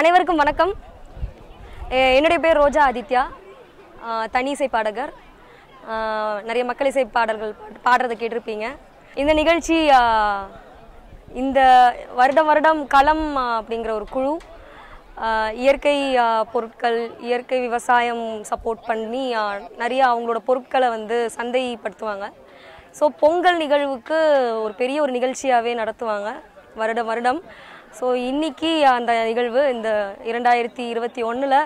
அனைவருக்கும் வணக்கம். என்னுடைய பேர் ரோஜா ஆதித்யா. தனி இசை பாடகர். நிறைய மக்கள் இசை பாடல்கள் பாடுறதை கேட்டிருப்பீங்க. இந்த நிகழ்ச்சி இந்த வருடம் வருடம் களம் அப்படிங்கிற ஒரு குழு இயற்கை பொருட்கள் இயற்கை விவசாயம் சப்போர்ட் பண்ணி நிறைய அவங்களோட பொருட்களை வந்து சந்தைப்படுத்துவாங்க. ஸோ பொங்கல் நிகழ்வுக்கு ஒரு பெரிய ஒரு நிகழ்ச்சியாகவே நடத்துவாங்க. வருடம் வருடம் ஸோ இன்னைக்கு அந்த நிகழ்வு இந்த இரண்டாயிரத்தி இருபத்தி ஒன்றில்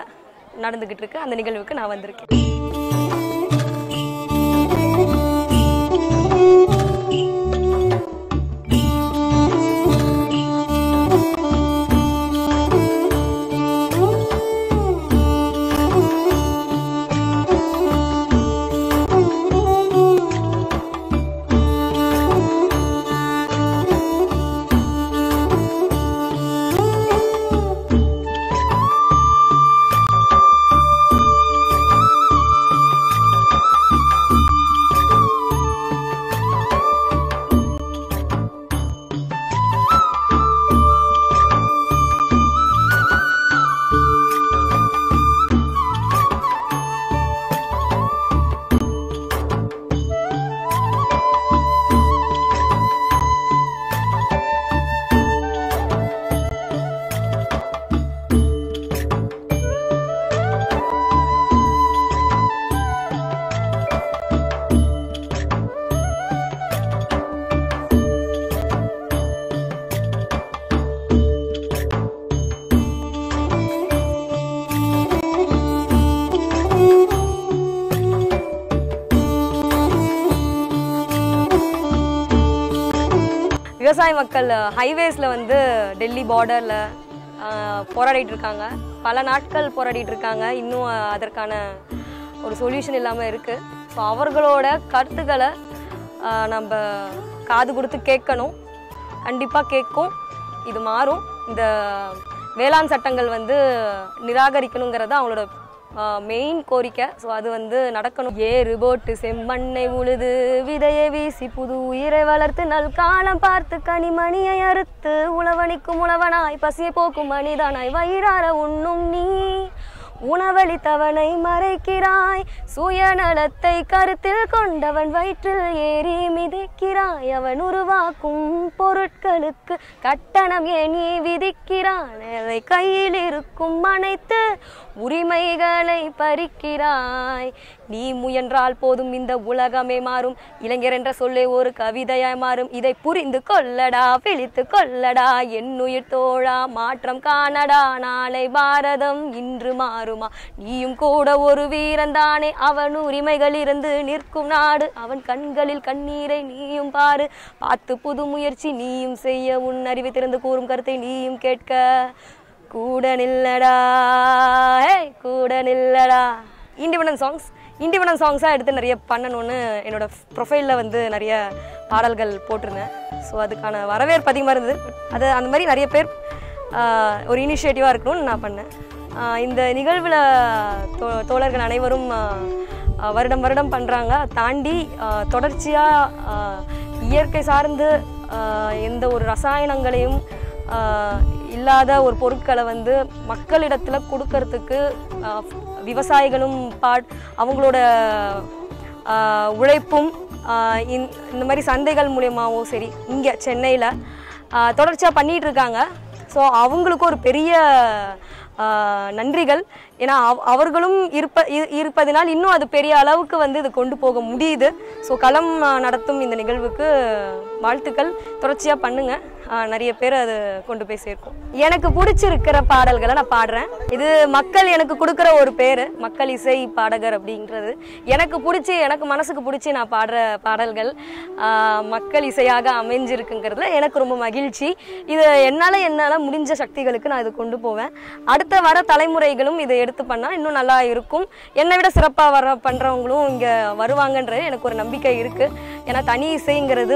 நடந்துக்கிட்டு இருக்கு. அந்த நிகழ்வுக்கு நான் வந்திருக்கேன். விவசாய மக்கள் ஹைவேஸில் வந்து டெல்லி பார்டரில் போராடிட்டு இருக்காங்க பல நாட்கள் போராடிட்டு இருக்காங்க இன்னும் அதற்கான ஒரு சொல்யூஷன் இல்லாமல் இருக்குது ஸோ அவர்களோட கருத்துக்களை நம்ம காது கொடுத்து கேட்கணும். கண்டிப்பாக கேட்கும். இது மாறும். இந்த வேளாண் சட்டங்கள் வந்து நிராகரிக்கணுங்கிறது அவங்களோட மெயின் கோரிக்கை. ஸோ அது வந்து நடக்கணும். ஏறு போட்டு செம்மண்ணை உழுது விதையை வீசி புது உயிரை வளர்த்து நல் காலம் பார்த்து கனிமணியை அறுத்து உழவனிக்கும் உழவனாய் பசியை போக்கும் மணிதானாய் வயிறார உண்ணும் நீ. உணவளித்தவனை மறைக்கிறாய். சுயநலத்தை கருத்தில் கொண்டவன் வயிற்றில் ஏறி மிதிக்கிறாய். அவன் உருவாக்கும் பொருட்களுக்கு கட்டணம் ஏன் நீ விதிக்கிறான். அதை கையில் இருக்கும் அனைத்து உரிமைகளை பறிக்கிறாய். நீ முயன்றால் போதும் இந்த உலகமே மாறும். இளைஞர் என்ற சொல்லே ஒரு கவிதையாய் மாறும். இதை புரிந்து கொள்ளடா பிழித்து கொள்ளடா. என்னுயிர் தோழா மாற்றம் காணடா. நாளை பாரதம் இன்று மாறுமா? நீயும் கூட ஒரு வீரன்தானே அவன் உரிமைகள் இருந்து நிற்கும் நாடு. அவன் கண்களில் கண்ணீரை நீயும் பாரு. பார்த்து புது முயற்சி நீயும் செய்ய உன் அறிவை திறந்து கூறும் கருத்தை நீயும் கேட்க. கூட நில்லடா. ஹே கூட நில்லடா. Independent songs. இண்டிபெண்டன்ட் சாங்ஸாக எடுத்து நிறைய பண்ணணும்னு என்னோட ப்ரொஃபைலில் வந்து நிறைய பாடல்கள் போட்டிருந்தேன். ஸோ அதுக்கான வரவேற்பு அதிகமாக இருந்தது. அது அந்த மாதிரி நிறைய பேர் ஒரு இனிஷியேட்டிவாக இருக்கணும்னு நான் பண்ணேன். இந்த நிகழ்வில் தோ தோழர்கள் அனைவரும் வருடம் வருடம் பண்ணுறாங்க தாண்டி தொடர்ச்சியாக இயற்கை சார்ந்து எந்த ஒரு ரசாயனங்களையும் இல்லாத ஒரு பொருட்களை வந்து மக்களிடத்தில் கொடுக்கறதுக்கு விவசாயிகளும் பாட் அவங்களோட உழைப்பும் இந்த மாதிரி சந்தைகள் மூலியமாகவும் சரி இங்கே சென்னையில் தொடர்ச்சியாக பண்ணிகிட்டு இருக்காங்க. ஸோ அவங்களுக்கு ஒரு பெரிய நன்றிகள். ஏன்னா அவ் அவர்களும் இருப்ப இ- இருப்பதினால் இன்னும் அது பெரிய அளவுக்கு வந்து இது கொண்டு போக முடியுது. ஸோ களம் நடத்தும் இந்த நிகழ்வுக்கு வாழ்த்துக்கள். தொடர்ச்சியாக பண்ணுங்கள் நிறைய பேர் அது கொண்டு போய் சேர்க்கும். எனக்கு பிடிச்சிருக்கிற பாடல்களை நான் பாடுறேன். இது மக்கள் எனக்கு கொடுக்குற ஒரு பேர் மக்கள் இசை பாடகர் அப்படின்றது எனக்கு பிடிச்சி எனக்கு மனசுக்கு பிடிச்சி நான் பாடுற பாடல்கள் மக்கள் இசையாக அமைஞ்சிருக்குங்கிறதுல எனக்கு ரொம்ப மகிழ்ச்சி. இது என்னால் என்னால் முடிஞ்ச சக்திகளுக்கு நான் இது கொண்டு போவேன். அடுத்த வர தலைமுறைகளும் இதை எடுத்து பண்ணால் இன்னும் நல்லா இருக்கும். என்னை விட சிறப்பாக வர பண்ணுறவங்களும் இங்கே வருவாங்கன்றது எனக்கு ஒரு நம்பிக்கை இருக்குது ஏன்னா தனி இசைங்கிறது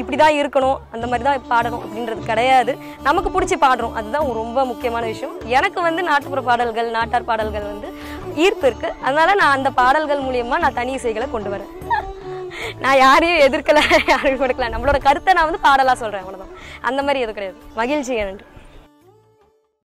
இப்படி தான் இருக்கணும் அந்த மாதிரி தான் பாடணும் அப்படின்றது கிடையாது. நமக்கு பிடிச்சி பாடுறோம். அதுதான் ரொம்ப முக்கியமான விஷயம். எனக்கு வந்து நாட்டுப்புற பாடல்கள் நாட்டார் பாடல்கள் வந்து ஈர்ப்பு இருக்குது அதனால நான் அந்த பாடல்கள் மூலியமாக நான் தனி இசைகளை கொண்டு வரேன். நான் யாரையும் எதிர்க்கல யாரையும் கொடுக்கல. நம்மளோட கருத்தை நான் வந்து பாடலாக சொல்கிறேன் அவ்வளோதான் அந்த மாதிரி எதுவும் கிடையாது. மகிழ்ச்சி நன்றி.